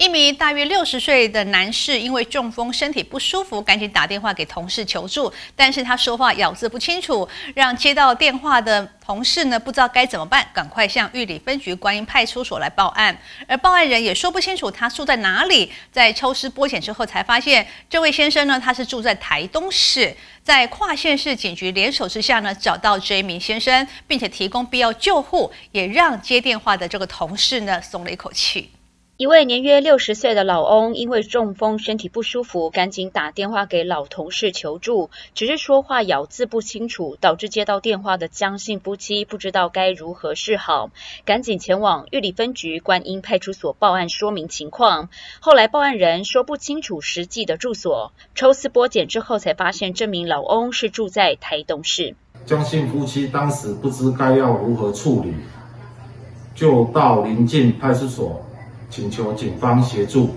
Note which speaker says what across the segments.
Speaker 1: 一名大约六十岁的男士因为中风，身体不舒服，赶紧打电话给同事求助。但是他说话咬字不清楚，让接到电话的同事呢不知道该怎么办，赶快向玉里分局观音派出所来报案。而报案人也说不清楚他住在哪里。在抽丝剥茧之后，才发现这位先生呢，他是住在台东市。在跨县市警局联手之下呢，找到这一名先生，并且提供必要救护，也让接电话的这个同事呢松了一口气。
Speaker 2: 一位年约六十岁的老翁，因为中风，身体不舒服，赶紧打电话给老同事求助。只是说话咬字不清楚，导致接到电话的江姓夫妻不知道该如何是好，赶紧前往玉里分局观音派出所报案说明情况。后来报案人说不清楚实际的住所，抽丝剥茧之后才发现这名老翁是住在台东市。
Speaker 3: 江姓夫妻当时不知该要如何处理，就到临近派出所。请求警方协助，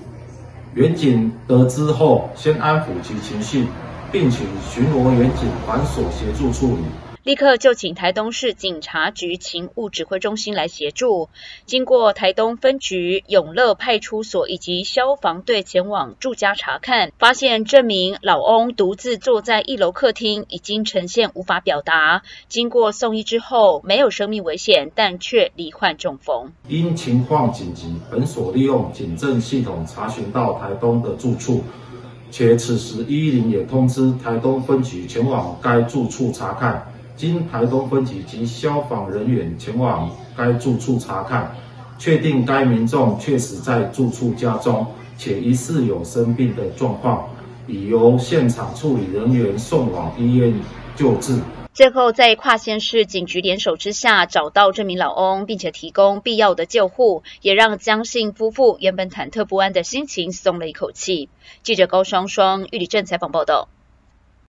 Speaker 3: 远警得知后，先安抚其情绪，并请巡逻远警反所协助处理。
Speaker 2: 立刻就请台东市警察局勤务指挥中心来协助。经过台东分局永乐派出所以及消防队前往住家查看，发现这名老翁独自坐在一楼客厅，已经呈现无法表达。经过送医之后，没有生命危险，但却罹患中风。
Speaker 3: 因情况紧急，本所利用警政系统查询到台东的住处，且此时一零也通知台东分局前往该住处查看。经台东分局及消防人员前往该住处查看，确定该民众确实在住处家中，且疑似有生病的状况，已由现场处理人员送往医院救治。
Speaker 2: 最后，在跨县市警局联手之下，找到这名老翁，并且提供必要的救护，也让江姓夫妇原本忐忑不安的心情松了一口气。记者高双双玉里镇采访报道。